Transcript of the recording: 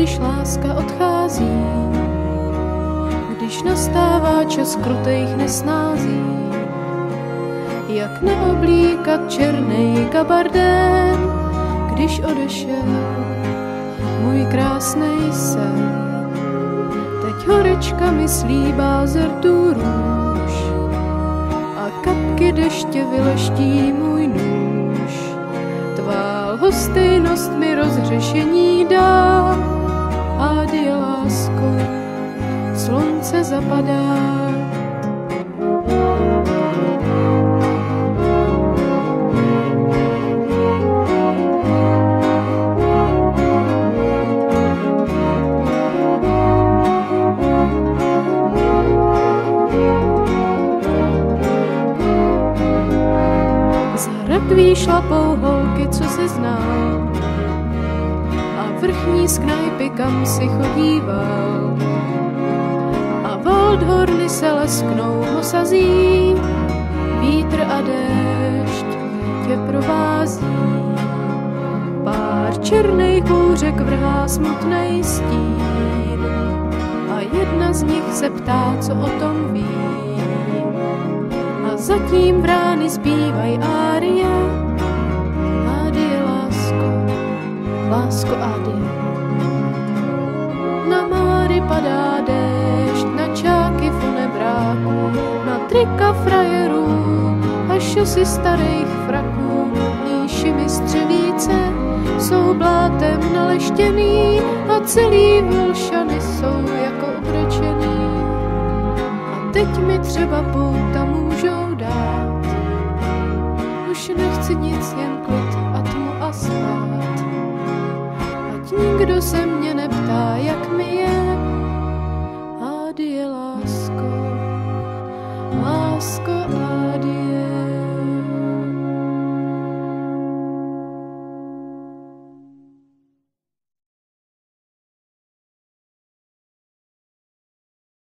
když láska odchází, když nastává čas krutejch nesnází, jak neoblíkat černý gabardén, když odešel můj krásný sen. Teď horečka mi slíbá zrtů růž a kapky deště vyleští můj nůž. Tvá hostejnost mi rozřešení rakví šlapou holky, co se znal a vrchní z knajpy, kam si chodíval. A Waldhorny se lesknou ho sazí, vítr a déšť tě provází. Pár černých bouřek vrhá smutnej stín a jedna z nich se ptá, co o tom ví zatím brány zpívaj árie. Adie, lásko, lásko, adie. Na máry padá déšť, trika frajerů a šosy starých fraků. Níši mistřevíce jsou blátem naleštěný a celý vlšany jsou jako obrečený. A teď mi třeba pouta můžou dát. Už nechci nic, jen klid a tmu a spát. Ať nikdo se mě neptá, jak mi je, school.